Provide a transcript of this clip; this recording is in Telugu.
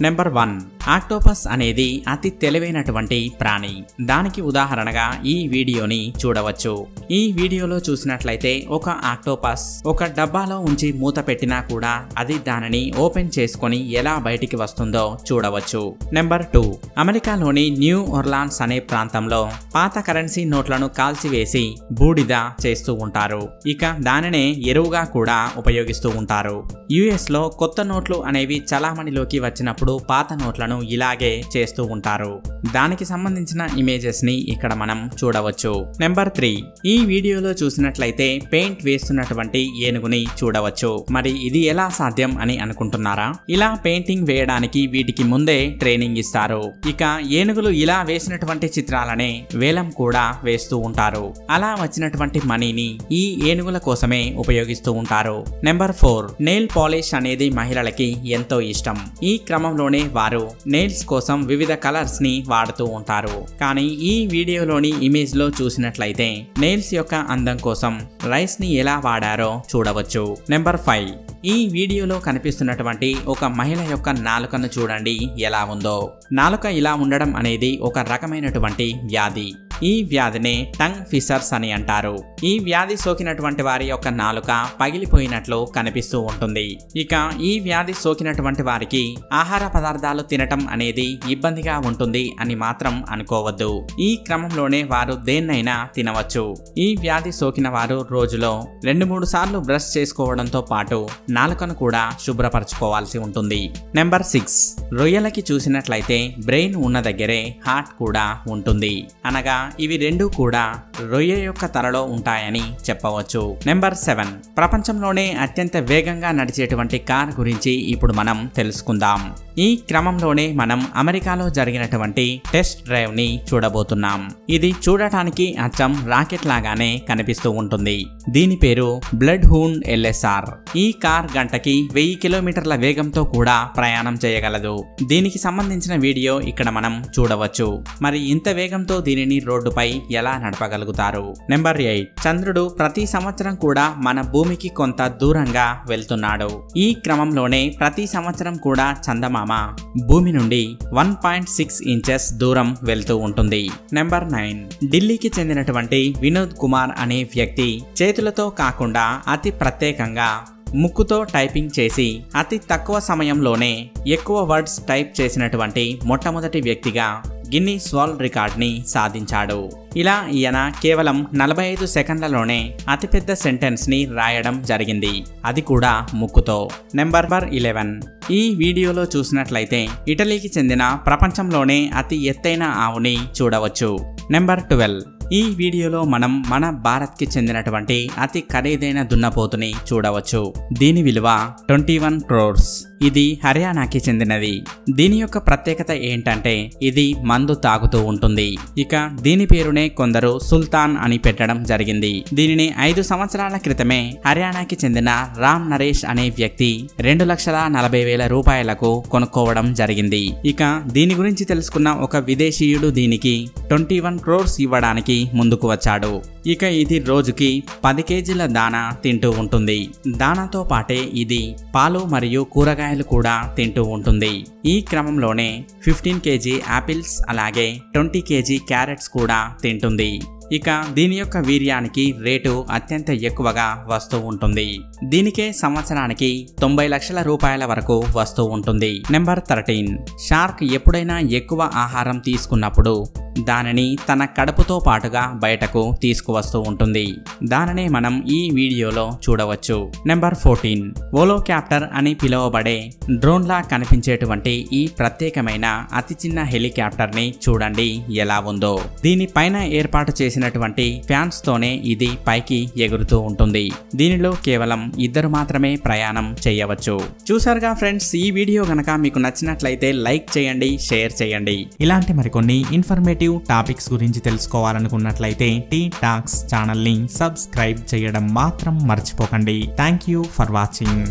నెంబర్ వన్ ఆక్టోపస్ అనేది అతి తెలివైనటువంటి ప్రాణి. దానికి ఉదాహరణగా ఈ వీడియోని చూడవచ్చు. ఈ వీడియోలో చూసినట్లయితే ఒక ఆక్టోపస్ ఒక డబ్బాలో ఉంచి మూత పెట్టినా కూడా అది దానిని ఓపెన్ చేసుకొని ఎలా బయటికి వస్తుందో చూడవచ్చు. Number two. అమెరికాలోని న్యూ ఒర్లాన్స్ అనే ప్రాంతంలో పాత కరెన్సీ నోట్లను కాల్చివేసి బూడిద చేస్తూ ఉంటారు. ఇక దానినే ఎరువుగా కూడా ఉపయోగిస్తూ ఉంటారు. యుఎస్లో కొత్త నోట్లు అనేవి చలామణిలోకి వచ్చినప్పుడు పాత నోట్లను ఇలాగే చేస్తూ ఉంటారు. దానికి సంబంధించిన ఇమేజెస్ని ఇక్కడ మనం చూడవచ్చు. నెంబర్ త్రీ ఈ వీడియోలో చూసినట్లయితే పెయింట్ వేస్తున్నటువంటి ఏనుగుని చూడవచ్చు. మరి ఇది ఎలా సాధ్యం అని అనుకుంటున్నారా? ఇలా పెయింటింగ్ వేయడానికి వీటికి ముందే ట్రైనింగ్ ఇస్తారు. ఇక ఏనుగులు ఇలా వేసినటువంటి చిత్రాలనే వేలం కూడా వేస్తూ ఉంటారు. అలా వచ్చినటువంటి మనీని ఈ ఏనుగుల కోసమే ఉపయోగిస్తూ ఉంటారు. నెంబర్ ఫోర్ నెయిల్ పాలిష్ అనేది మహిళలకి ఎంతో ఇష్టం. ఈ క్రమంలోనే వారు నెయిల్స్ కోసం వివిధ కలర్స్ని వాడుతూ ఉంటారు. కానీ ఈ వీడియోలోని ఇమేజ్లో చూసినట్లయితే నెయిల్స్ యొక్క అందం కోసం రైస్ని ఎలా వాడారో చూడవచ్చు. Number five. ఈ వీడియోలో కనిపిస్తున్నటువంటి ఒక మహిళ యొక్క నాలుకను చూడండి ఎలా ఉందో. నాలుక ఇలా ఉండడం అనేది ఒక రకమైనటువంటి వ్యాధి. ఈ వ్యాధిని టంగ్ ఫిషర్స్ అని అంటారు. ఈ వ్యాధి సోకినటువంటి వారి యొక్క నాలుక పగిలిపోయినట్లు కనిపిస్తూ ఉంటుంది. ఇక ఈ వ్యాధి సోకినటువంటి వారికి ఆహార పదార్థాలు తినటం అనేది ఇబ్బందిగా ఉంటుంది అని మాత్రం అనుకోవద్దు. ఈ క్రమంలోనే వారు దేన్నైనా తినవచ్చు. ఈ వ్యాధి సోకిన వారు రోజులో రెండు మూడు సార్లు బ్రష్ చేసుకోవడంతో పాటు నాలుకను కూడా శుభ్రపరచుకోవాల్సి ఉంటుంది. Number six. రొయ్యలకి చూసినట్లయితే బ్రెయిన్ ఉన్న దగ్గరే హార్ట్ కూడా ఉంటుంది. అనగా ఇవి రెండు కూడా రొయ్య యొక్క తలలో ఉంటాయని చెప్పవచ్చు. నెంబర్ సెవెన్ ప్రపంచంలోనే అత్యంత వేగంగా నడిచేటువంటి కార్ గురించి ఇప్పుడు మనం తెలుసుకుందాం. ఈ క్రమంలోనే మనం అమెరికాలో జరిగినటువంటి టెస్ట్ డ్రైవ్ని చూడబోతున్నాం. ఇది చూడటానికి అచ్చం రాకెట్ లాగానే కనిపిస్తూ ఉంటుంది. దీని పేరు బ్లడ్ హూన్ ఎల్ఎస్ఆర్ ఈ కార్ గంటకి వెయ్యి కిలోమీటర్ల వేగంతో కూడా ప్రయాణం చేయగలదు. దీనికి సంబంధించిన వీడియో ఇక్కడ మనం చూడవచ్చు. మరి ఇంత వేగంతో దీనిని రోడ్డుపై ఎలా నడపగలుగుతారు? Number eight. చంద్రుడు ప్రతి సంవత్సరం కూడా మన భూమికి కొంత దూరంగా వెళ్తున్నాడు. ఈ క్రమంలోనే ప్రతి సంవత్సరం కూడా చందమా చందమామ భూమి నుండి వన్ పాయింట్ సిక్స్ ఇంచెస్ దూరం వెళ్తూ ఉంటుంది. Number nine. ఢిల్లీకి చెందినటువంటి వినోద్ కుమార్ అనే వ్యక్తి చేతులతో కాకుండా అతి ప్రత్యేకంగా ముక్కుతో టైపింగ్ చేసి అతి తక్కువ సమయంలోనే ఎక్కువ వర్డ్స్ టైప్ చేసినటువంటి మొట్టమొదటి వ్యక్తిగా గిన్నీస్ వరల్డ్ రికార్డ్ని సాధించాడు. ఇలా ఈయన కేవలం నలభై ఐదు సెకండ్లలోనే అతిపెద్ద సెంటెన్స్ని రాయడం జరిగింది. అది కూడా ముక్కుతో. నెంబర్ వర్ ఇలెవెన్. ఈ వీడియోలో చూసినట్లయితే ఇటలీకి చెందిన ప్రపంచంలోనే అతి ఎత్తైన ఆవుని చూడవచ్చు. Number twelve. ఈ వీడియోలో మనం మన భారత్కి చెందినటువంటి అతి ఖరీదైన దున్నపోతుని చూడవచ్చు. దీని విలువ ట్వంటీ వన్ క్రోర్స్. ఇది హర్యానాకి చెందినది. దీని యొక్క ప్రత్యేకత ఏంటంటే ఇది మందు తాగుతూ ఉంటుంది. ఇక దీని పేరునే కొందరు సుల్తాన్ అని పెట్టడం జరిగింది. దీనిని ఐదు సంవత్సరాల క్రితమే హర్యానాకి చెందిన రామ్ నరేష్ అనే వ్యక్తి రెండు లక్షల నలభై వేల రూపాయలకు కొనుక్కోవడం జరిగింది. ఇక దీని గురించి తెలుసుకున్న ఒక విదేశీయుడు దీనికి ట్వంటీ వన్ క్రోర్స్ ఇవ్వడానికి ముందుకు వచ్చాడు. ఇక ఇది రోజుకి పది కేజీల దానా తింటూ ఉంటుంది. దానాతో పాటే ఇది పాలు మరియు కూరగాయలు కూడా తింటూ ఉంటుంది. ఈ క్రమంలోనే ఫిఫ్టీన్ కేజీ యాపిల్స్ అలాగే ట్వంటీ కేజీ క్యారెట్స్ కూడా తింటుంది. ఇక దీని యొక్క వీర్యానికి రేటు అత్యంత ఎక్కువగా వస్తూ ఉంటుంది. దీనికే సంవత్సరానికి తొంభై లక్షల రూపాయల వరకు వస్తూ ఉంటుంది. Number thirteen. షార్క్ ఎప్పుడైనా ఎక్కువ ఆహారం తీసుకున్నప్పుడు దానిని తన కడుపుతో పాటుగా బయటకు తీసుకువస్తూ ఉంటుంది. దానినే మనం ఈ వీడియోలో చూడవచ్చు. Number fourteen. ఓలోక్యాప్టర్ అని పిలువబడే డ్రోన్లా కనిపించేటువంటి ఈ ప్రత్యేకమైన అతి చిన్న హెలికాప్టర్ని చూడండి ఎలా ఉందో. దీనిపైన ఏర్పాటు చేసినటువంటి ఫ్యాన్స్ తోనే ఇది పైకి ఎగురుతూ ఉంటుంది. దీనిలో కేవలం ఇద్దరు మాత్రమే ప్రయాణం చేయవచ్చు. చూసారుగా ఫ్రెండ్స్ ఈ వీడియో గనక మీకు నచ్చినట్లయితే లైక్ చేయండి షేర్ చేయండి. ఇలాంటి మరికొన్ని ఇన్ఫర్మేటివ్ టాపిక్స్ గురించి తెలుసుకోవాలనుకున్నట్లయితే టీ టాక్స్ ఛానల్ని సబ్స్క్రైబ్ చేయడం మాత్రం మర్చిపోకండి. Thank you for watching.